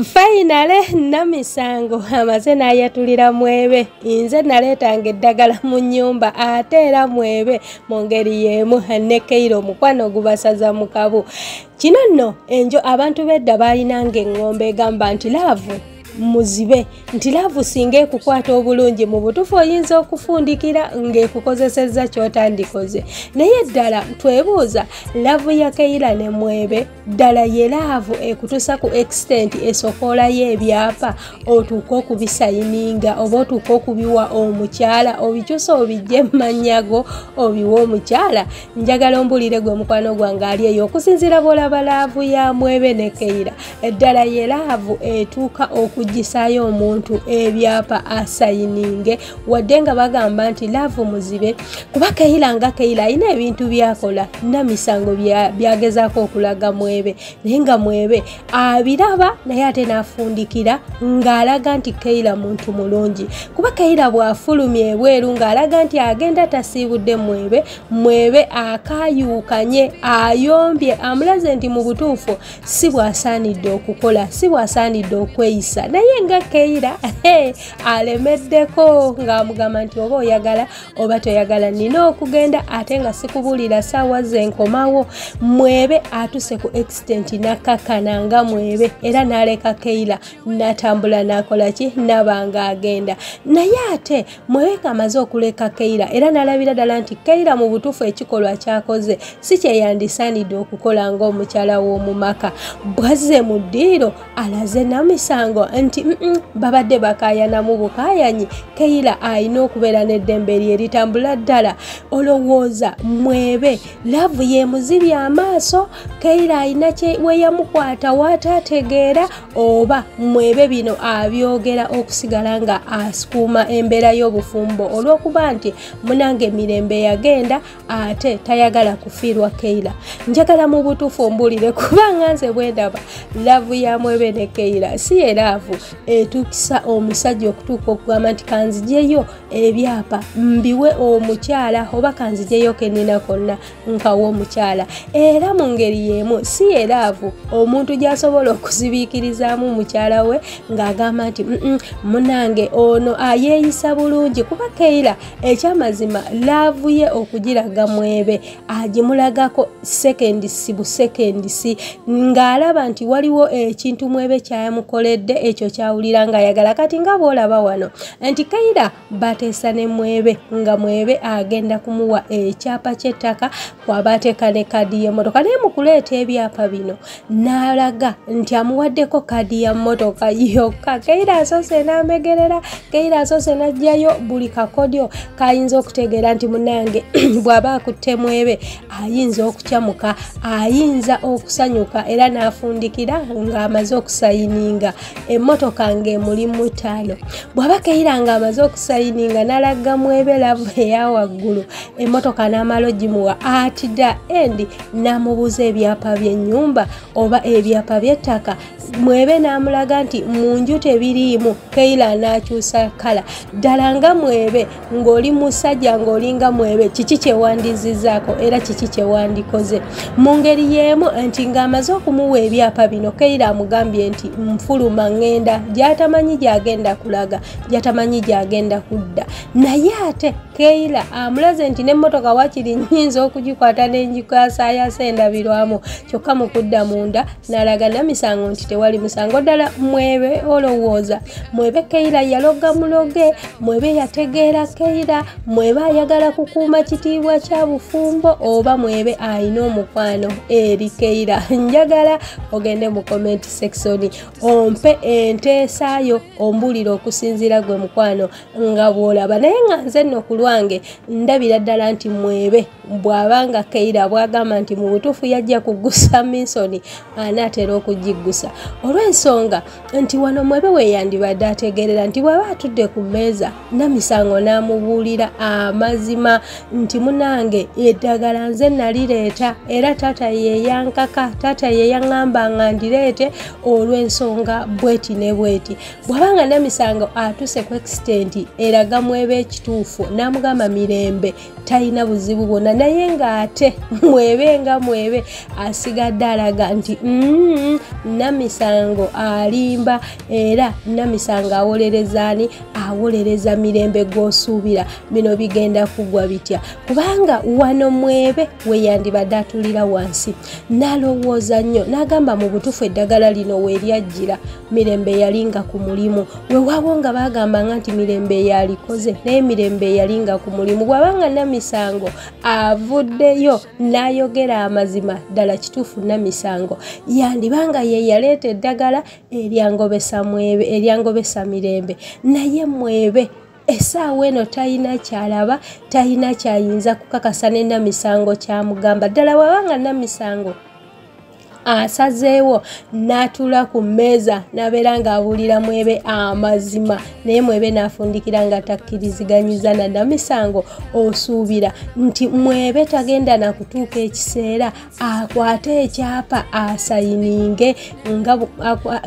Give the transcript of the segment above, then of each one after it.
fainale namisango amaze n'ayatulira mwebe. Nze naleetanga eddagala mu nnyumba ate era mwebe mu ngeri y'emu ne keiro omukwano gubasaza mu kabu. Kino nno enjo abantu b'edda baalinanga eŋŋombe egamba nti laavu muzibe. Nti laavu singa ekukwata obulungi mu butuufu oyinza okufundikira ng'ekukozesezza ky'otandikoze. Naye ddala twebuuza laavu ya keira ne mwebe ddala ye laavu ekutuusa ku extent esokoolayo ebyapa otuuka okubisayininga oba otuuka okubiwa omukyala obikyusa obijje mmanyago obiwa omukyala njagala ombulire gwe mukwano gwange ali eyo okusinziira bwolaba laavu ya mwebe ne keira. Eddala ye laavu etuuka oku okugisaayo omuntu ebyapa asayininge. Wadde nga bagamba nti laavu muzibe kuba keira nga keira alina ebintu byakola namisango byagezaako okulaga mwebe. Naye nga mwebe abiraba naye ate n'afundikira ng'alaga nti keira muntu mulungi. Kuba keira bw'afulumya ebweru ng'alaga nti agenda tasiibudde mwebe mwebe akayuukanye ayombye amulaze nti mu butuufu si bw'asaanidde okukola si bw'asaanidde okweyisa naye nga keira alemeddeko ng'amugamba nti oba oyagala oba toyagala nina okugenda ate nga sikubuulira saawa ze nkomawo mwebe atuse ku extent nakkakana nga mwebe era n'aleka keira natambula nakola ki? Naba nga agenda naye ate mwebe ng'amaze okuleka keira era n'alabira ddala nti keira mu butuufu ekikolwa kyakoze si kyeyandisaanidde okukola ng'omukyala w'omumaka. Bwazze mu ddiiro alaze namisango nti babadde bakayanamu bukayanyi keira alina okubeera n'eddembe lye litambula ddala. Olowooza mwebe laavu yemuzibya amaaso? Keira alina weyamukwata waataategeera oba mwebe bino abyogera okusigala nga asikuuma embeera y'obufumbo? Olw'okuba nti munange emirembe yagenda ate tayagala kufiirwa keira. Njagala mu butuufu ombuulire kubanga nze bwendaba laavu ya mwebe ne keira si ye laavu etuukisa omusajja okutuuka okugamba nti kanzijeyo ebyapa mbiwe omukyala oba kanzijeyo kenina konna nkawa omukyala era mu ngeri y'emu si yeraavu omuntu gy'asobola okuzibiikirizaamu mukyala we ng'agamba nti munange ono ayeeyisa bulungi kuba keira ekyamazima laavu ye okugiraga mwebe agimulagako sekendisi busekendisi ng'alaba nti waliwo ekintu mwebe kyamukoledde ekyo kyawulira ng'ayagala kati nga bwolaba wano. Nti keira bateesa ne mwebe nga mwebe agenda kumuwa ekyapa ky'ettaka kwaba ateeka ne kadi y'emmotoka naye mu kuleeta ebyapa bino. N'alaga nti amuwaddeko kadi ya mmotoka yokka. Keira asoose n'amegerera keira asoose n'ajjayo buli kakodyo kayinza okutegeera nti munange bw'aba akutte mwebe ayinza okukyamuka ayinza okusanyuka era n'afundikira ng'amaze okusayininga emmotoka ng'emulimu ttaano bw'aba keira ng'amaze okusayininga n'alaga mwebe lavu eya waggulu emmotoka n'amala ogimuwa atida endi n'amubuuza ebyapa by'ennyumba oba ebyapa by'ettaka. Mwebe n'amulaga nti mu nju tebiriimu keira n'akyusa kala. Ddala nga mwebe ng'oli musajja ng'olinga mwebe kiki kyewandizizaako era kiki kyewandikoze mu ngeri y'emu nti ng'amaze okumuwa ebyapa bino keira amugambye nti nfuluma ŋŋenda gy'atamanyi gy'agenda kulaga gy'atamanyi gy'agenda kudda. Naye ate keira amulaze nti n'emmotoka wakiri nnyinza okugikwata n'engikwasaayasa endabirwamu kyokka mu kudda munda n'alaga namisango nti tewali musango ddala mwebe olowooza. Mwebe keira yaloga muloge mwebe yategeera keira mwebe ayagala kukuuma kitiibwa kya bufumbo oba mwebe alina omukwano eri keira. Njagala ogende mu comment section ompe enteesaayo ombuulira okusinziira gwe mukwano nga bw'olaba. Naye nga nze nno ku lwange ndabira ddala nti mwebe bw'abanga keira bw'agamba nti mu butuufu yajja kugusa minsoni anaatera okugiggusa? Olw'ensonga nti wano mwebe weeyandibadde ategeerera nti bw'aba atudde ku mmeeza namisango n'amubuulira amazima nti munange eddagala nze nalireeta era taata yeeyankaka taata yeeyaŋŋamba nga ndireete olw'ensonga bweti ne bweti. Bw'abanga namisango atuse ku exitenti eraga mwebe ekituufu n'amugamba mirembe talina buzibu bwonna. Naye ng'ate mwebe nga mwebe asigadde alaga nti mm, namisango alimba era namisango awolerezaani awolereza mirembe gw'osuubira. Bino bigenda kugwa bitya? Kubanga wano mwebe weyandibadde atulira wansi. Nalowooza nnyo n'agamba mu butuufu eddagala lino weeryajjira mirembe yalinga ku mulimu. Wewaabo nga bagambanga nti mirembe yalikoze naye mirembe yalinga ku mulimu bwabanga namisango avuddeyo n'ayogera amazima ddala kituufu namisango yandibanga ye yaleeta eddagala eryangobesa mwebe eryangobesa mirembe. Naye mwebe essaawa eno talina kyalaba talina kyayinza kukakasa ne namisango kyamugamba. Ddala wabanga namisango asazeewo n'atuula ku mmeeza n'abeera ng'abuulira mwebe amazima naye mwebe n'afundikira nga takkiriziganyiza na namisango osuubira. Nti mwebe tagenda nakutuuka ekiseera akwate ekyapa asayininge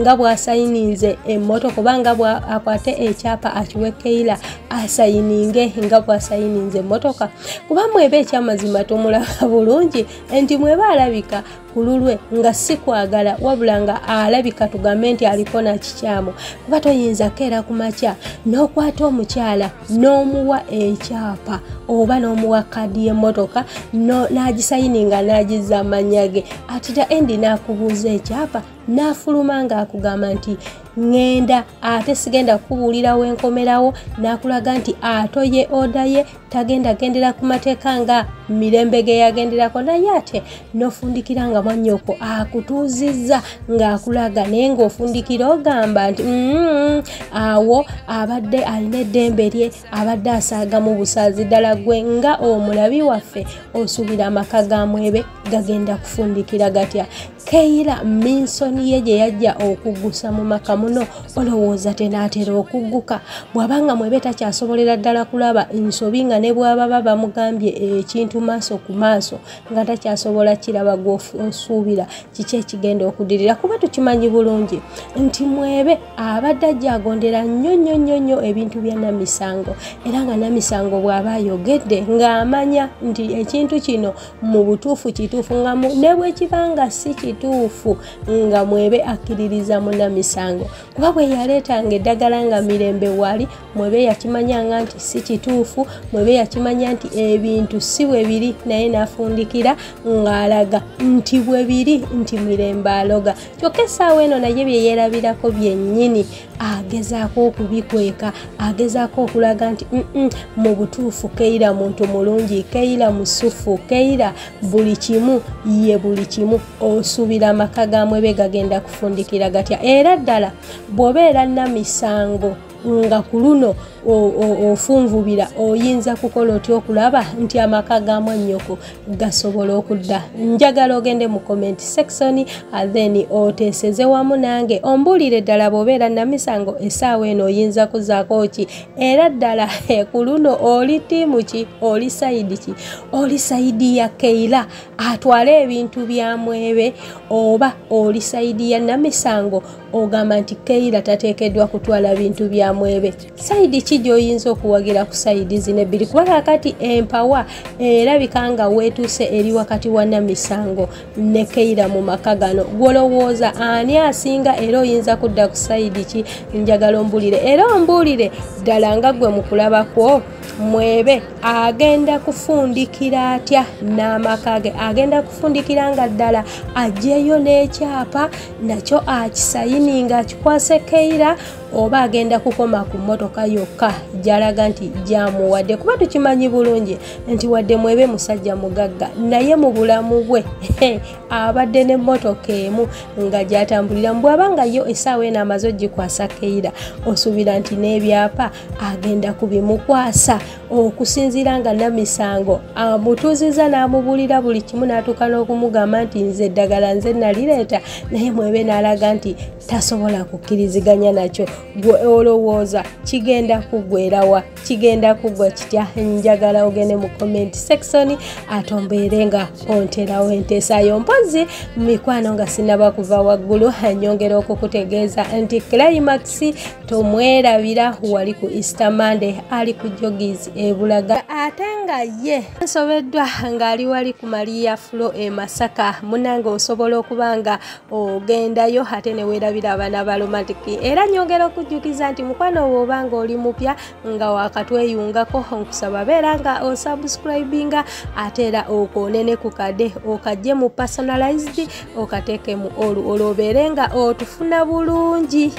nga bw'asayininze emmotoka oba nga akwate ekyapa akiwe keira asayininge nga bw'asayininze emmotoka. Kuba mwebe ekyamazima tomulaba bulungi nti mwebe alabika ku lulwe nga si kwagala wabula nga alabika tugambe nti aliko nakikyamu kuba toyinza keera ku makya n'okwata omukyala n'omuwa ekyapa oba n'omuwa kadi y'emmotoka n'agisayininga n'agizza amannya ge ati ta endi n'akubuuza ekyapa n'afuluma ng'akugamba nti ŋŋenda ate sigenda kukubuulirawo enkomerawo n'akulaga nti atoye oda ye tagenda gendera ku mateeka nga mirembe ge yagenderako. Naye ate n'ofundikira nga mwannyoko akutuuzizza ng'akulaga naye ng'ofundikira ogamba nti awo abadde alina eddembe lye abadde asaaga mu busaazi ddala gwe nga omulabi waffe osuubira amaka ga mwebe gagenda kufundikira gatya keira minsoni ye gye yajja okuggusa mu maka muno olowooza tenaatera okugguka? Bw'abanga mwebe takyasobolera ddala kulaba nsobi nga ne bw'ababa bamugambye ekintu maaso ku maaso nga takyasobola kiraba gwosuubira kiki ekigenda okudirira kuba tukimanyi bulungi nti mwebe abadde ajja agondera nnyo nnyo nnyo nnyo ebintu bya namisango. Era nga namisango bw'aba ayogedde ng'amanya nti ekintu kino mu butuufu kituufu nga ne bwe kiba nga si kituufu nga mwebe akkiririza mu namisango kuba bwe yaleetanga eddagala nga mirembe wali mwebe yakimanyanga nti si kituufu mwebe yakimanya nti ebintu si bwe biri naye n'afundikira ng'alaga nti bwe biri nti mirembe aloga. Kyokka essaawa eno naye bye yeerabirako byennyini agezaako okubikweka agezaako okulaga nti mu butuufu keira muntu mulungi keira musufu keira buli kimu ye buli kimu osuubira amaka gamwebe gagenda kufundikira gatya? Era ddala bw'obeera namisango nga ku luno ofunvubira oyinza kukola otya okulaba nti amaka ga mwannyoko gasobola okudda? Njagala ogende mu comment section then oteeseze wamu nange. Ombuulire ddala bw'obeera namisango essaawa eno oyinza kuzaako ki? Era ddala ku luno oli tiimu ki? Oli sayidi ki? Oli sayidi ya keira atwale ebintu bya mwebe oba oli sayidi ya namisango ogamba nti keira tateekeddwa kutwala bintu bya mwebe. Sayidi ki gy'oyinza okuwagira ku sayidi zino ebbiri? Kuba kakati empawa erabika nga weetuuse eri wakati wa namisango ne keira mu maka gano. Gwolowooza ani asinga era oyinza kudda ku sayidi ki? Njagala ombulire. Era ombuulire ddala nga gwe mu kulabakwo mwebe agenda kufundikira atya n'amaka ge? Agenda kufundikira nga ddala ajjeyo n'ekyapa nakyo akisayininga akikwase keira oba agenda kukoma ku mmotoka yokka gyalaga nti gyamuwadde. Kuba tukimanyi bulungi nti wadde mwebe musajja mugagga naye mu bulamu bwe abadde n'emmotoka emu nga gyatambuliramu bw'abanga yo essaawa eno amaze ogikwasa keira osuubira nti n'ebyapa agenda kubimukwasa. Okusinziira nga namisango amutuuziza n'amubulira buli kimu n'atuuka n'okumugamba nti nze eddagala nze nalireeta naye mwebe n'alaga nti tasobola kukkiriziganya nakyo gwe olowooza kigenda kugwerawa kigenda kugwa kitya? Njagala ogende mu comment section ate ombeere nga onterawo enteesayo mpozi mikwano nga sinaba kuva waggulu nyongera okukutegeeza nti climax tomwerabira wali ku easter monday ali ku jogis ebulaga ate nga ye nsobeddwa ng'ali wali ku maria flo e masaka. Munange osobola okuba nga ogendayo ate neweerabira abaana ba romantic. Era nyongera okujjukiza nti mukwano bwoba nga oli mupya nga wakatweyungako nkusaba beera nga osubscribinga ate era okoonene ku kade okajje mu personalized okateeke mu olu olwobeere nga otufuna bulungi